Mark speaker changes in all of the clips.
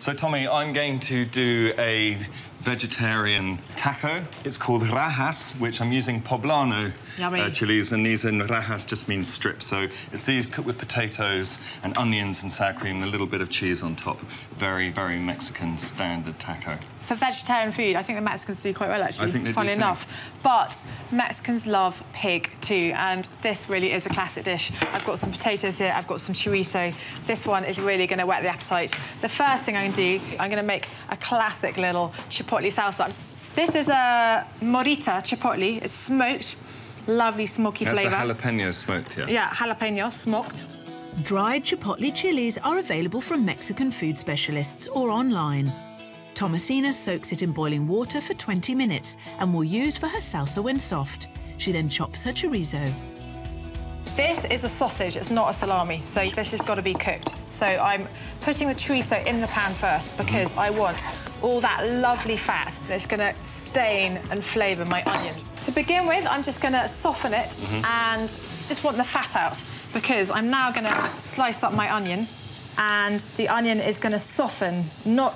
Speaker 1: So, Tommy, I'm going to do a vegetarian taco. It's called rajas, which I'm using poblano uh, chilies, and these in rajas just means strips. So it's these cooked with potatoes and onions and sour cream and a little bit of cheese on top. Very, very Mexican standard taco.
Speaker 2: For vegetarian food, I think the Mexicans do quite well, actually,
Speaker 1: I think they do
Speaker 2: funnily
Speaker 1: too.
Speaker 2: enough. But Mexicans love pig too, and this really is a classic dish. I've got some potatoes here, I've got some chorizo. This one is really going to whet the appetite. The first thing I'm going to do, I'm going to make a classic little chipotle salsa. This is a morita chipotle. It's smoked, lovely smoky
Speaker 1: That's
Speaker 2: flavour.
Speaker 1: a jalapeno smoked here.
Speaker 2: yeah, jalapeno smoked.
Speaker 3: Dried chipotle chilies are available from Mexican food specialists or online. Thomasina soaks it in boiling water for 20 minutes and will use for her salsa when soft. She then chops her chorizo.
Speaker 2: This is a sausage, it's not a salami, so this has got to be cooked. So I'm putting the chorizo in the pan first because I want all that lovely fat that's going to stain and flavour my onion. To begin with, I'm just going to soften it and just want the fat out because I'm now going to slice up my onion and the onion is going to soften, not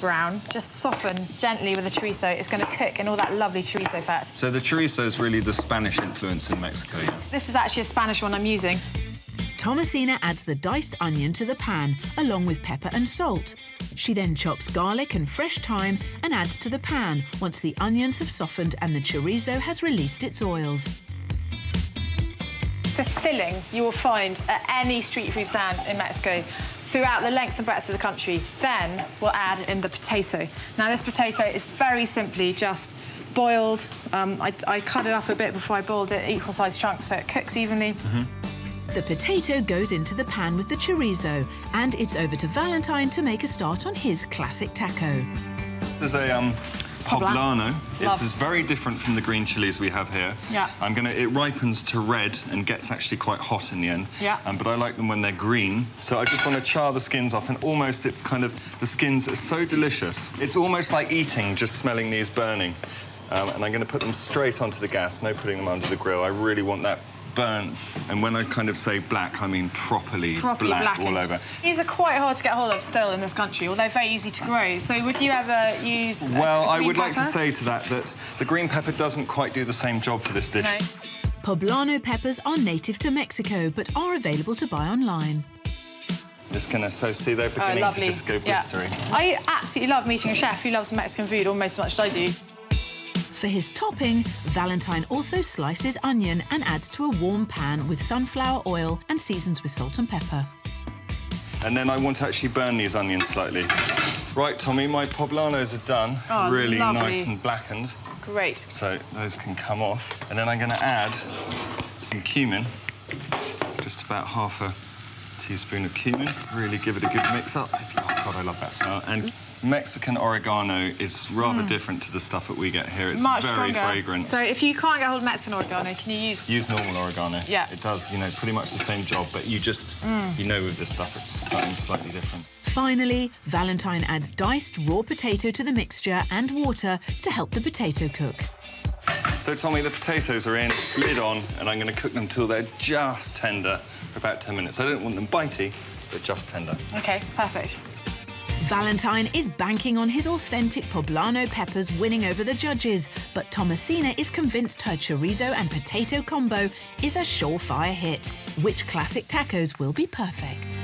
Speaker 2: brown, just soften gently with the chorizo. It's going to cook in all that lovely chorizo fat.
Speaker 1: So the chorizo is really the Spanish influence in Mexico, yeah?
Speaker 2: This is actually a Spanish one I'm using.
Speaker 3: Thomasina adds the diced onion to the pan along with pepper and salt. She then chops garlic and fresh thyme and adds to the pan once the onions have softened and the chorizo has released its oils.
Speaker 2: This filling you will find at any street food stand in Mexico throughout the length and breadth of the country. Then we'll add in the potato. Now this potato is very simply just boiled. Um, I, I cut it up a bit before I boiled it, equal sized chunks, so it cooks evenly.
Speaker 3: The potato goes into the pan with the chorizo, and it's over to Valentine to make a start on his classic taco.
Speaker 1: There's a um,
Speaker 2: Poblano.
Speaker 1: This is very different from the green chilies we have here.
Speaker 2: Yeah.
Speaker 1: I'm gonna. It ripens to red and gets actually quite hot in the end.
Speaker 2: Yeah.
Speaker 1: Um, but I like them when they're green. So I just want to char the skins off, and almost it's kind of the skins are so delicious. It's almost like eating, just smelling these burning. Um, and I'm going to put them straight onto the gas. No putting them under the grill. I really want that burnt. And when I kind of say black, I mean properly,
Speaker 2: Properly
Speaker 1: black
Speaker 2: blackened.
Speaker 1: all over.
Speaker 2: These are quite hard to get hold of still in this country, although very easy to grow. So would you ever use
Speaker 1: Well,
Speaker 2: a
Speaker 1: I
Speaker 2: green
Speaker 1: would like to say to that that the green pepper doesn't quite do the same job for this dish.
Speaker 2: No.
Speaker 3: Poblano peppers are native to Mexico but are available to buy online.
Speaker 1: Just gonna so see they're
Speaker 2: Oh,
Speaker 1: beginning
Speaker 2: lovely.
Speaker 1: to just go
Speaker 2: Yeah. I absolutely love meeting a chef who loves Mexican food almost as much as I do.
Speaker 3: For his topping, Valentine also slices onion and adds to a warm pan with sunflower oil and seasons with salt and pepper.
Speaker 1: And then I want to actually burn these onions slightly. Right, Tommy, my poblanos are done.
Speaker 2: Oh,
Speaker 1: really
Speaker 2: lovely.
Speaker 1: nice and blackened.
Speaker 2: Great.
Speaker 1: So those can come off. And then I'm gonna add some cumin. Just about half a teaspoon of cumin. Really give it a good mix up. Oh God, I love that smell. And Mexican oregano is rather different to the stuff that we get here. It's
Speaker 2: Mm. Much
Speaker 1: very
Speaker 2: stronger.
Speaker 1: fragrant.
Speaker 2: So if you can't get hold of Mexican oregano, can you use...
Speaker 1: Use normal oregano.
Speaker 2: Yeah.
Speaker 1: It does, you know, pretty much the same job, but you just,
Speaker 2: Mm.
Speaker 1: you know with this stuff, it's something slightly different.
Speaker 3: Finally, Valentine adds diced raw potato to the mixture and water to help the potato cook.
Speaker 1: So, Tommy, the potatoes are in, lid on, and I'm going to cook them till they're just tender for about 10 minutes. I don't want them bitey, but just tender.
Speaker 2: OK, perfect.
Speaker 3: Valentine is banking on his authentic poblano peppers winning over the judges, but Thomasina is convinced her chorizo and potato combo is a surefire hit. Which classic tacos will be perfect?